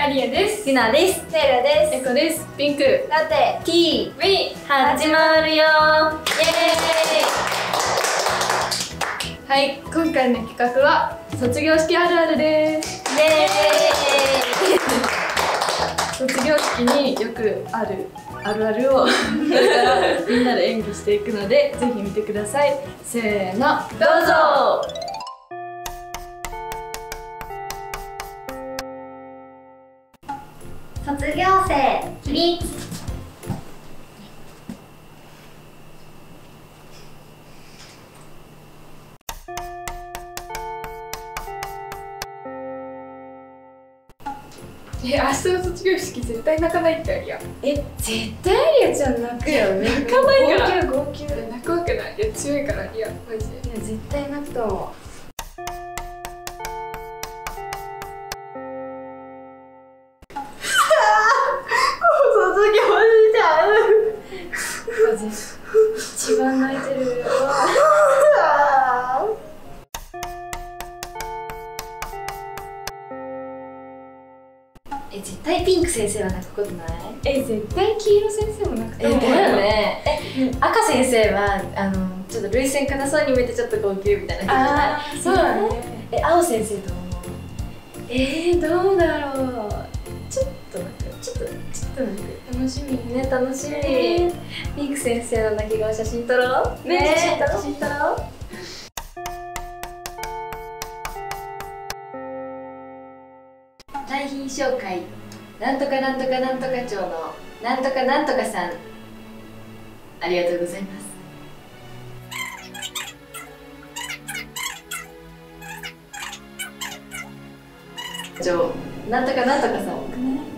アリアです。ひなです。セイラです。エコです。ピンク。ラテ T ウィン始まるよ。イエはい今回の企画は卒業式あるあるです。ーイ。イエ卒業式によくあるあるあるをこれからみんなで演技していくのでぜひ見てください。せーのーイどうぞ卒業生起立え明日の卒業式絶対泣かないってありやえ絶対アリアちゃん泣くよ。ね泣かないから。号泣号泣。い泣くわけない。いや強いからいやマジで。や絶対泣くと思卒え絶対ピンク先生は泣くことない？え絶対黄色先生も泣くと思うえだよね。え赤先生はあのちょっと涙腺硬そうに見えてちょっと号泣みたいな。人じそうだね。え青先生と思う？えー、どうだろう。ちょっとなんかちょっとちょっとなんか楽しみ。ね楽しみ。ピンク先生の泣き顔写真撮ろう。ね。写真撮ろう紹介。なんとかなんとかなんとか町のなんとかなんとかさん。ありがとうございます。町なんとかなんとかさん。多くない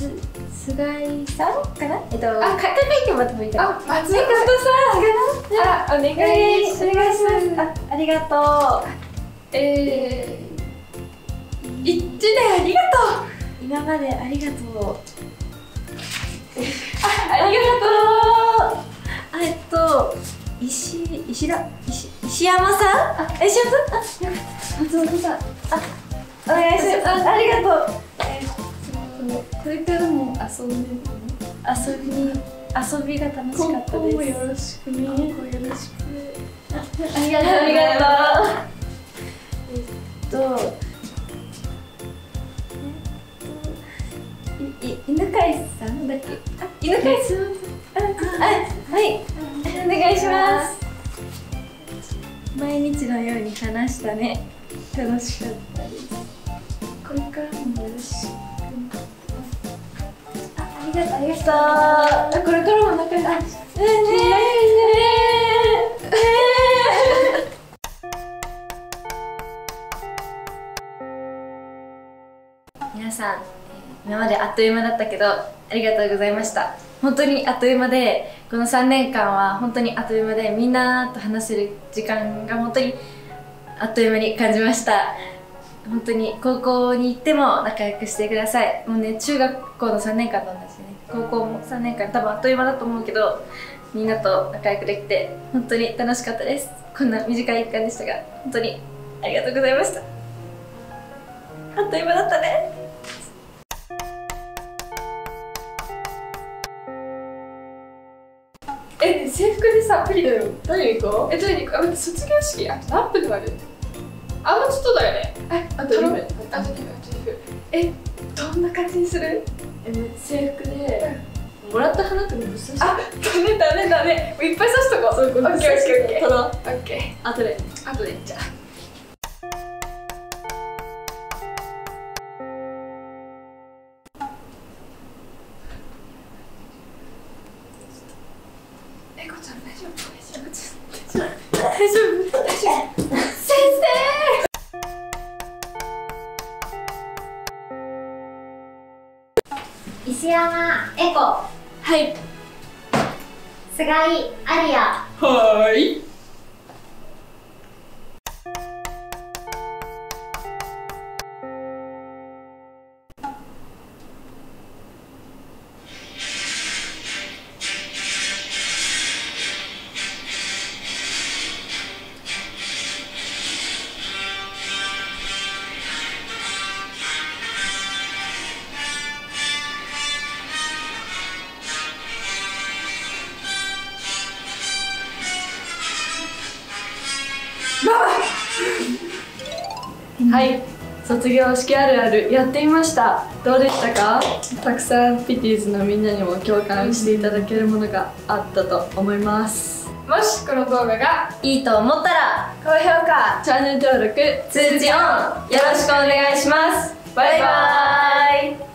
す菅井さんかな？えっとあかか書いてもらってもいいかな。あ松本さん。あお願いします。お願いします。あありがとえー、一年ありがとう。う今までありがとう。ありがとう。あえっと石石田石石山さん？あ石山さん。あ松本さん。あお願いします。あありがとう。えーこれからも遊んでる遊びに遊びが楽しか高ったです。よろしくね。よろしくありがとうありがとうえっとえっといい犬飼さんだっけ？あ犬飼さん。ああはい。お願いします。毎日のように話したね。楽しかったです。これからもよろしくありがとうありがとうこれからも仲良くねえねえね皆さん、今まであっという間だったけどありがとうございました。本当にあっという間でこの3年間は本当にあっという間でみんなと話せる時間が本当にあっという間に感じました。本当に高校に行っても仲良くしてください。もうね中学校の3年間と同じでね。高校も3年間多分あっという間だと思うけどみんなと仲良くできて本当に楽しかったです。こんな短い期間でしたが本当にありがとうございました。あっという間だったね。え制服でさ無理だよどれ行こう？えどれに行こう？あ卒業式あと何分で終わる？あもうちょっとだよね。ああと2分あと2分あと2分えどんな感じにする？え制服で。もらった花とかぶっ刺し。てあダメダメダメ。いっぱい刺しとこう。そういうこと。オッケーオッケーオッケー。ただオッケあとでーあとでじゃあ。えこちゃん大丈夫？大丈夫。大丈夫。大丈夫山エコ。はい。菅井アリア。はいはい。卒業式あるあるやってみました。どうでしたか？たくさんピティーズのみんなにも共感していただけるものがあったと思います。もしこの動画がいいと思ったら高評価チャンネル登録通知オンよろしくお願いします。バイバーイ